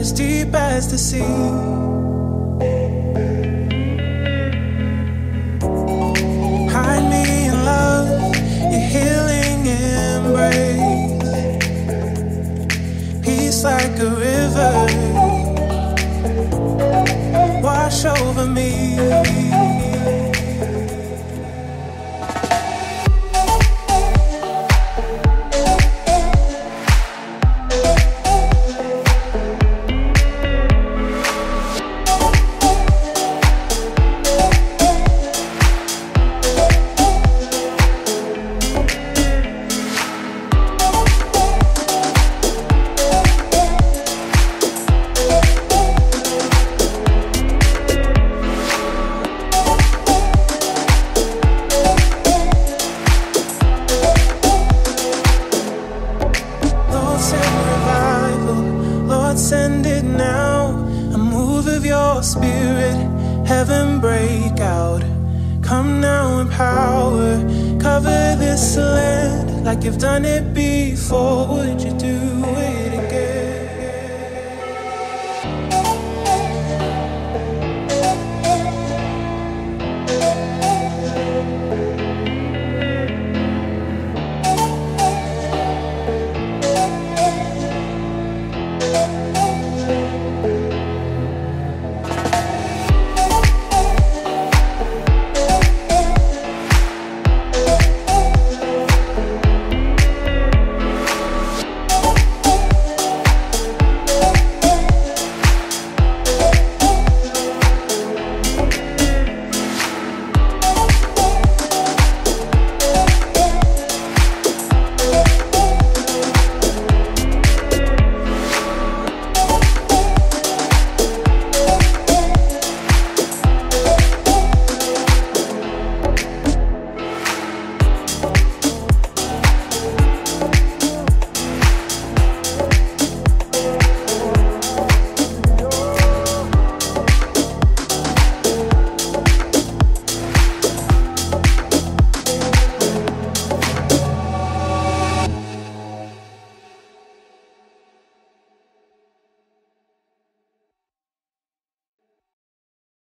as deep as the sea. Hide me in love, your healing embrace. Peace like a river. send revival. Lord, send it now. A move of your spirit, heaven break out. Come now in power, cover this land like you've done it before. Would you do it?